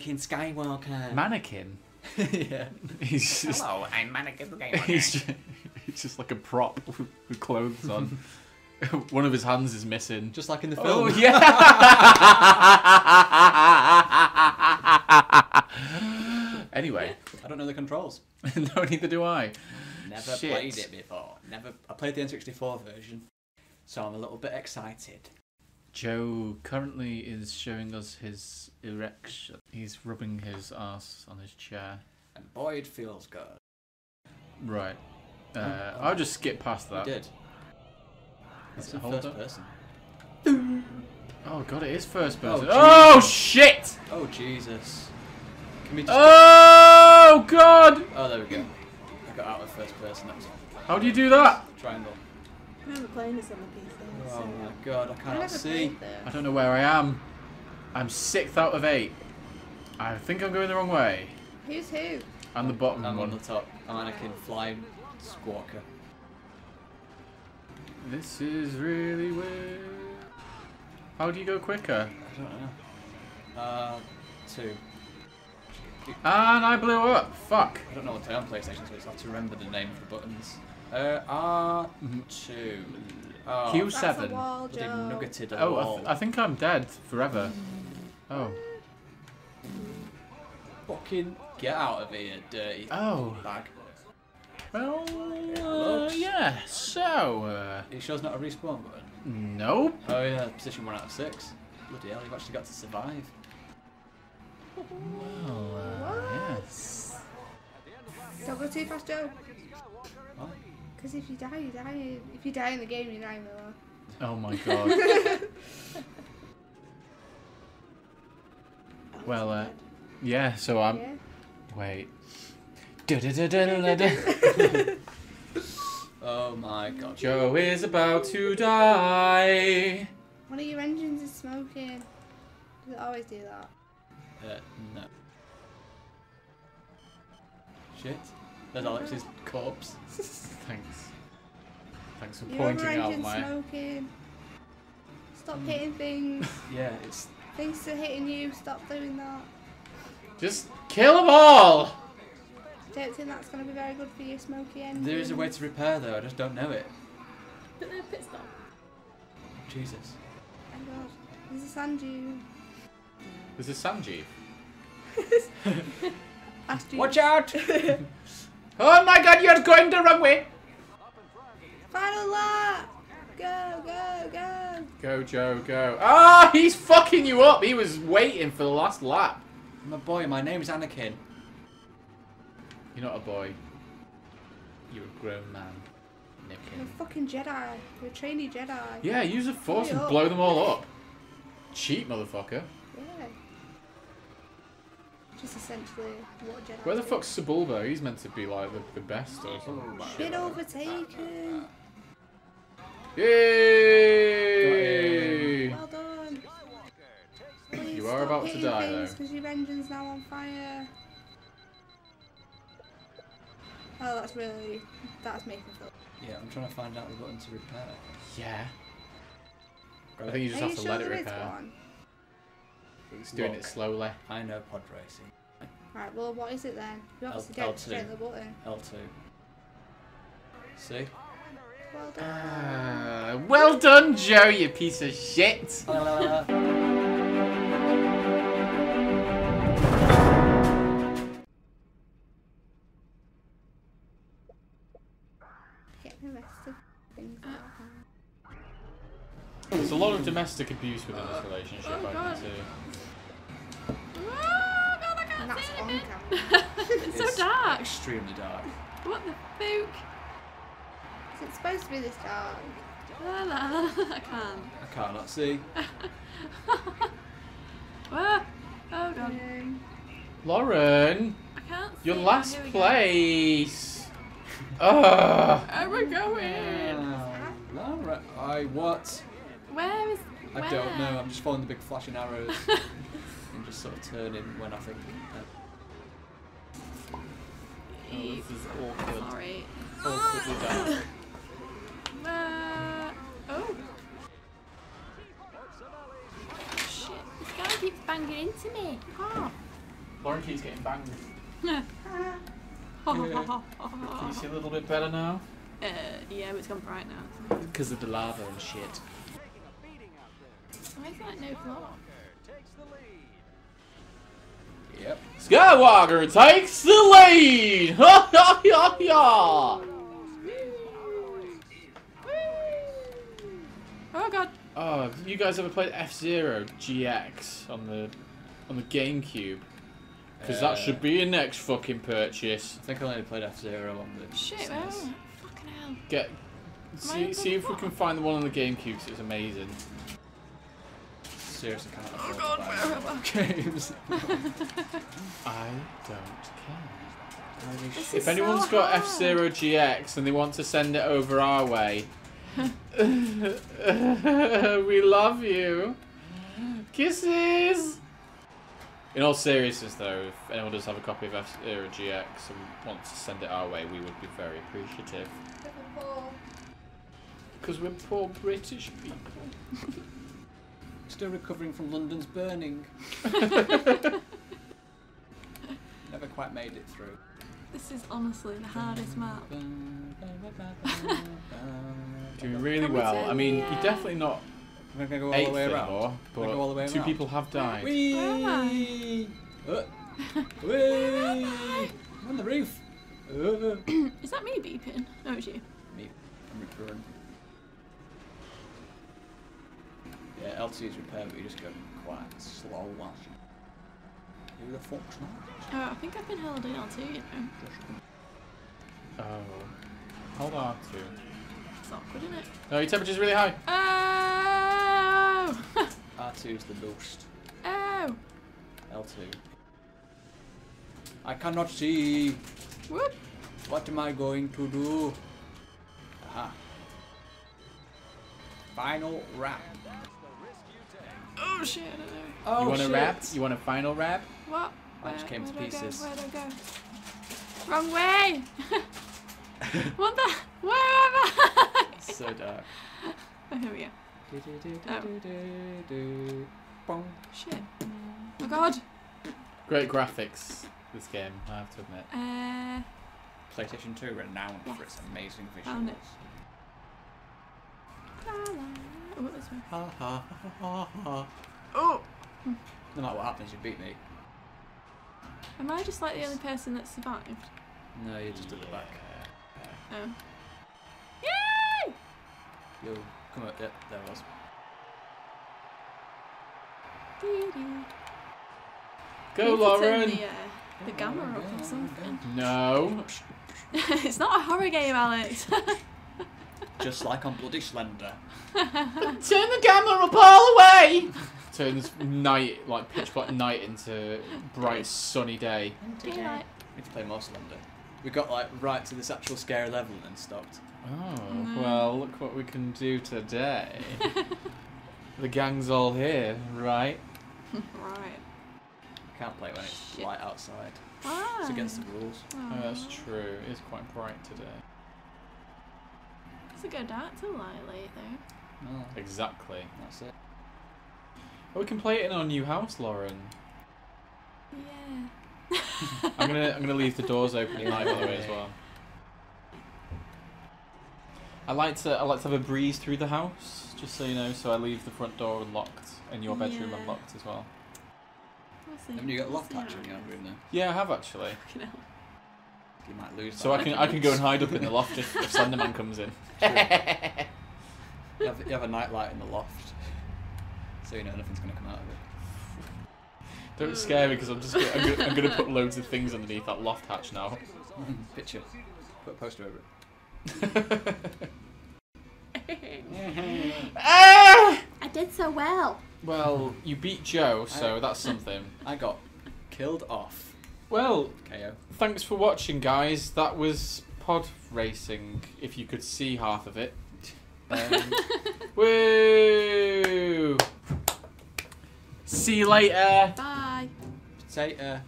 Anakin Skywalker. Mannequin. yeah. He's just, Hello, I'm Anakin he's just, he's just like a prop with, with clothes on. One of his hands is missing. Just like in the oh, film. Oh yeah. anyway, I don't know the controls. no, neither do I. Never Shit. played it before. Never. I played the N64 version, so I'm a little bit excited. Joe currently is showing us his erection. He's rubbing his ass on his chair. And boy, it feels good. Right. Uh, Oh, oh. I'll just skip past that. did. Is It's it first up? person. Oh god, it is first person. Oh, Oh, shit! Oh Jesus. Can we just? Oh god! Oh, there we go. I got out of first person. That was How do you do that? triangle. I remember playing this on the PC. Oh so- my god, I I cannot never see. I don't know where I am. I'm sixth out of eight. I think I'm going the wrong way. Who's who? I'm the bottom I'm on the top. I'm Anakin flying squawker. This is really weird. How do you go quicker? I don't know. Uh, two. And I blew up. Fuck. I don't know what to play on PlayStation, so I just have to remember the name of the buttons. Uh, R two. Oh, Q That's a seven. wall, bloody Joe. nuggeted a Oh, I, wall. th- I think I'm dead forever. Oh. Fucking get out of here, dirty Oh. bag. Well, uh, looks- yeah. So, uh, Are you sure it's not a respawn button? nope. Oh yeah, position one out of six. Bloody hell, you've actually got to survive. Well, uh, yes. Don't go too fast, Joe. Why? Because if you die, you die. If you die in the game, you die in the war. Oh my god. well, uh, yeah. So I'm. yeah. Wait. Oh my god. Joe is about to die. One of your engines is smoking. Does it always do that? Uh, no. Shit. There's Alex's corpse. Thanks. Thanks for Your other pointing out engine's my. smoking. Stop mm. hitting things. Yeah, it's. things are hitting you. Stop doing that. Just kill them all. I Don't think that's going to be very good for you, smoky engine. There is a way to repair though, I just don't know it. But no pit stop. Jesus. Oh my god. There's a sand dune. This is Sanjeev. Ask you. Watch out! Oh my god, you're going the wrong way. Final lap! Go, go, go! Go, Joe, go. Ah, he's fucking you up. He was waiting for the last lap. My boy, my name's Anakin. You're not a boy. You're a grown man. You're a fucking Jedi. You're a trainee Jedi. Yeah, use the force and up. blow them all up. Cheat, motherfucker. Yeah. Just essentially what Jedi Where the fuck's Sebulba? He's meant to be like the, the best or something. Been overtaken. Yay! Well done. Please You are about to hitting die, things though. because your engine's now on fire. Oh, that's really that's making me feel. Yeah, I'm trying to find out the button to repair. Yeah. I think you just Are have you to sure let it there is repair. one? It's doing it slowly. I know pod racing. Right. Well, what is it then? You obviously L- don't L2. straight the button. L2. See? Well done. Ah, well done, Joe, you piece of shit. There's a lot of domestic abuse within this relationship, Oh, I God. can see. Oh god, I can't that's see anything. camera. it's so dark. Extremely dark. What the fuck? Is it supposed to be this dark? La la la. I can't. I cannot see. Ah, oh god. Lauren, I can't see. your Oh, last here we go. place. Ugh. Where we're going? Uh, Laura, I what? I where? don't know. I'm just following the big flashing arrows and just sort of turning when I think. Uh, Oh, this is awkward. Sorry. Awkwardly. Uh, oh. Shit, this guy keeps banging into me. Oh. Lauren keeps getting banged. Ha, Can you see a little bit better now? Uh, yeah, but it's gone bright now. Because of the lava and shit. Why is that no floor? Yep. Skywalker takes the lead! Ha ha ha ha! Oh god. Oh, have you guys ever played F Zero GX on the on the GameCube? Because Uh, that should be your next fucking purchase. I think I only played F Zero on the. Shit, SNES. where am I? Fucking hell. Get see see if we can find the one on the GameCube. 'cause it's amazing. Seriously, can't Oh god, to buy where am I? games. I don't care. This If is anyone's so got. F Zero GX and they want to send it over our way, we love you. Kisses. In all seriousness, though, if anyone does have a copy of F Zero GX and wants to send it our way, we would be very appreciative. Because we're poor British people. Still recovering from London's burning. Never quite made it through. This is honestly the hardest map. Doing really Can well. turn I mean, the, you're uh, definitely not We're gonna go all the way around. anymore, Wanna go all the way but two around? people have died. Whee! Uh, whee! I'm on the roof. Uh, Is that me beeping? No, it's you. me, I'm recurring. Yeah, L2 is repair, but you just go quite slow. Who the fuck's not? Oh, I think I've been held in on too, you know. Oh. Hold on to. It's awkward, isn't it? No, your temperature's really high. Oh! R2 is the boost. oh! L2. I cannot see. Whoop! What am I going to do? Aha. Final wrap. Oh shit, I don't know. Oh, you want a shit. rap? You want a final rap? What? I just came to pieces. Where'd I go? Wrong way! what the? Where am I? so dark. oh, here we go. Bong. Shit. Oh god. Great graphics, this game, I have to admit. Uh, PlayStation 2 renowned Yes. for its amazing visuals. Found it. la, la. Oh, this way. Ha ha ha ha ha. Oh! No matter what happens, you beat me. Am I just like the only person that survived? No, you're just at the back. Oh. Yay! You'll come up. Yep, there it was. Dee-dee. Go, Need to turn Lauren! The, uh, the gamma up or something. No. it's not a horror game, Alex. Just like on Bloody Slender. Turn the camera up all the way! Turns night, like pitch black night into bright sunny day. Daylight. We need to play more Slender. We got like right to this actual scary level and then stopped. Oh, No. well, look what we can do today. the gang's all here, right? right. Can't play when it's Shit. light outside. Why? It's ah. against the rules. Oh. oh, that's true. It is quite bright today. It's a good dark till light late though? No, Exactly. that's it. Oh, we can play it in our new house, Lauren. Yeah. I'm gonna I'm gonna leave the doors open at night, by the way, as well. I like to I like to have a breeze through the house, just so you know. So I leave the front door unlocked and your bedroom Yeah. unlocked as well. We'll see. Haven't you got a loft We'll see hatch in your room then? Yeah, I have actually. goes. Fucking. You might lose So that. I can I can go and hide up in the loft if, if Slenderman comes in. You have, you have a nightlight in the loft. So you know nothing's going to come out of it. Don't scare me because I'm just gonna, I'm, gonna, I'm gonna put loads of things underneath that loft hatch now. Picture. Put a poster over it. ah! I did so well. Well, you beat Joe, so that's something. I got killed off. Well, KO. thanks for watching, guys. That was pod racing. If you could see half of it. Um, woo! See you later. Bye. Say, uh,